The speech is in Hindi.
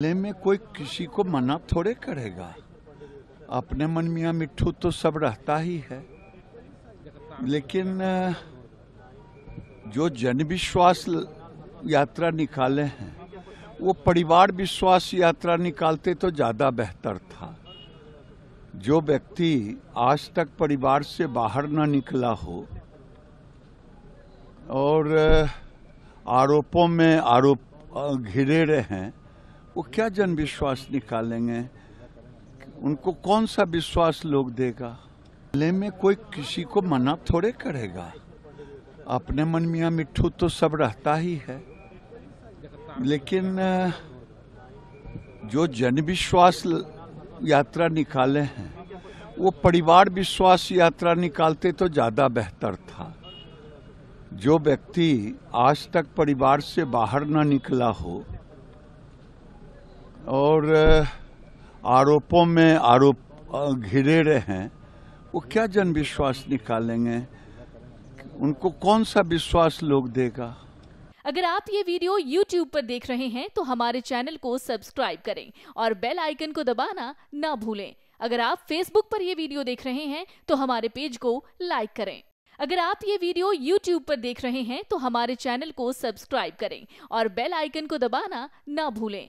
ले में कोई किसी को मना थोड़े करेगा। अपने मन मियाँ मिट्ठू तो सब रहता ही है। लेकिन जो जन विश्वास यात्रा निकाले हैं, वो परिवार विश्वास यात्रा निकालते तो ज़्यादा बेहतर था। जो व्यक्ति आज तक परिवार से बाहर न निकला हो, और आरोपों में आरोप घिरे रहे वो क्या जन विश्वास निकालेंगे? उनको कौन सा विश्वास लोग देगा? ले में कोई किसी को मना थोड़े करेगा। अपने मन मियाँ मिट्ठू तो सब रहता ही है। लेकिन, जो जन विश्वास यात्रा निकाले हैं, वो परिवार विश्वास यात्रा निकालते तो ज़्यादा बेहतर था। जो व्यक्ति आज तक परिवार से बाहर ना निकला हो और आरोपों में आरोप घिरे रहे हैं। वो क्या जन विश्वास निकालेंगे? उनको कौन सा विश्वास लोग देगा? अगर आप ये वीडियो YouTube पर देख रहे हैं तो हमारे चैनल को सब्सक्राइब करें और बेल आइकन को दबाना ना भूलें। अगर आप Facebook पर ये वीडियो देख रहे हैं तो हमारे पेज को लाइक करें। अगर आप ये वीडियो YouTube पर देख रहे हैं तो हमारे चैनल को सब्सक्राइब करें और बेल आइकन को दबाना ना भूलें।